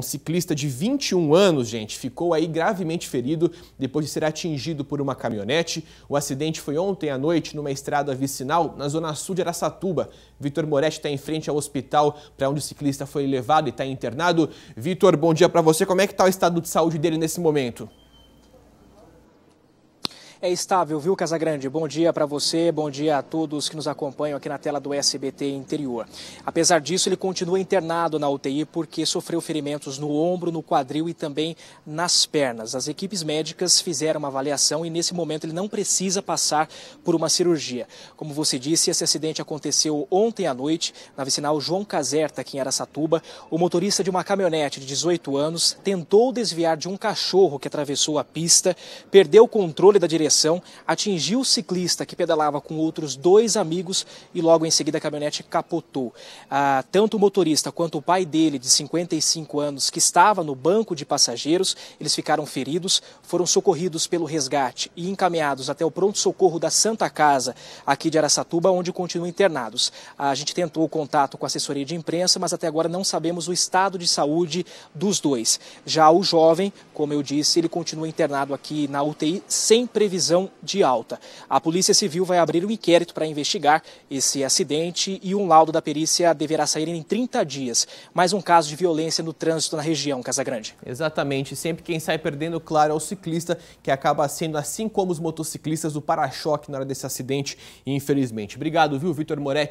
Um ciclista de 21 anos, gente, ficou aí gravemente ferido depois de ser atingido por uma caminhonete. O acidente foi ontem à noite numa estrada vicinal na zona sul de Araçatuba. Vitor Moretti está em frente ao hospital para onde o ciclista foi levado e está internado. Vitor, bom dia para você. Como é que está o estado de saúde dele nesse momento? É estável, viu, Casagrande? Bom dia para você, bom dia a todos que nos acompanham aqui na tela do SBT Interior. Apesar disso, ele continua internado na UTI porque sofreu ferimentos no ombro, no quadril e também nas pernas. As equipes médicas fizeram uma avaliação e nesse momento ele não precisa passar por uma cirurgia. Como você disse, esse acidente aconteceu ontem à noite na vicinal João Caserta, aqui em Aracatuba. O motorista de uma caminhonete de 18 anos tentou desviar de um cachorro que atravessou a pista, perdeu o controle da direção direção, atingiu o ciclista que pedalava com outros dois amigos e logo em seguida a caminhonete capotou. Ah, tanto o motorista quanto o pai dele, de 55 anos, que estava no banco de passageiros, eles ficaram feridos, foram socorridos pelo resgate e encaminhados até o pronto-socorro da Santa Casa, aqui de Araçatuba, onde continuam internados. A gente tentou contato com a assessoria de imprensa, mas até agora não sabemos o estado de saúde dos dois. Já o jovem, como eu disse, ele continua internado aqui na UTI sem previsão previsão de alta. A Polícia Civil vai abrir um inquérito para investigar esse acidente e um laudo da perícia deverá sair em 30 dias. Mais um caso de violência no trânsito na região, Casagrande. Exatamente. Sempre quem sai perdendo, claro, é o ciclista, que acaba sendo, assim como os motociclistas, o para-choque na hora desse acidente, infelizmente. Obrigado, viu, Vitor Moretti?